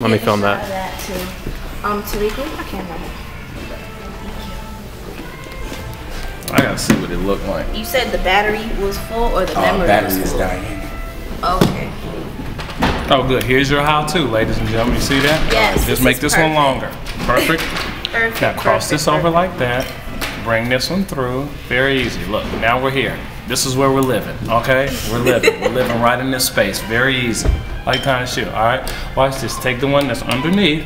Let me film that. that too. Um, Tariq, where's my camera? I gotta see what it looked like. You said the battery was full or the Uh, memory battery was is full? dying. Okay. Oh, good. Here's your how-to, ladies and gentlemen. You see that? Yes, Just this make is this one longer. Perfect. Perfect. Now cross perfect, this over perfect. like that. Bring this one through. Very easy. Look, now we're here. This is where we're living, okay? We're living. we're living right in this space. Very easy. Like kind of shoe. All right. Watch this. Take the one that's underneath.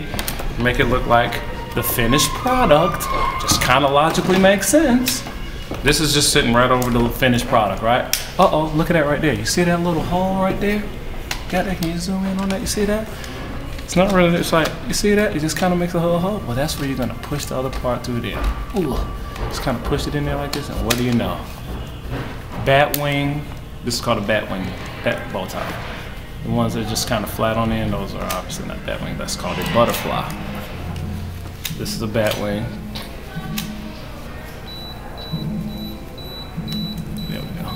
Make it look like the finished product. Just kind of logically makes sense. This is just sitting right over the finished product, right? Uh oh, look at that right there. You see that little hole right there? Got that? Can you zoom in on that? You see that? It's not really, it's like, you see that? It just kind of makes a little hole. Well, that's where you're gonna push the other part through there. Ooh, just kind of push it in there like this, and what do you know? Bat wing, this is called a bat wing, bat bow tie. The ones that are just kind of flat on the end, those are obviously not bat wing, that's called a butterfly. This is a bat wing. There we go.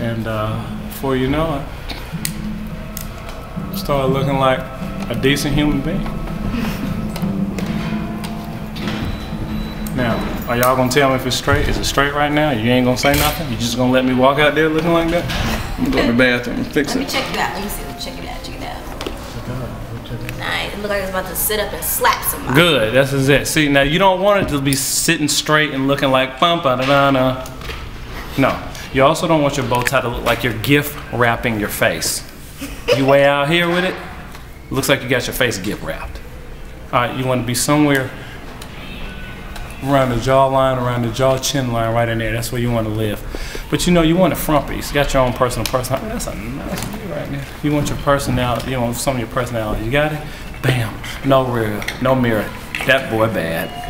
And uh, before you know it, start looking like a decent human being. Are y'all gonna tell me if it's straight? Is it straight right now? You ain't gonna say nothing? You just gonna let me walk out there looking like that? I'm gonna go to the bathroom and fix it. Let me check it out. Let me see. Check it out. Check it out. Nice. It looked like it's about to sit up and slap somebody. Good, this is it. See, now you don't want it to be sitting straight and looking like bum ba da da da. No. You also don't want your bow tie to look like you're gift wrapping your face. You way out here with it, looks like you got your face gift wrapped. All right, you want to be somewhere around the jawline, around the jaw chin line, right in there. That's where you want to live. But you know, you want a front piece. You got your own personal personality. That's a nice view right there. You want your personality, you want some of your personality. You got it? Bam. No rear, no mirror. That boy bad.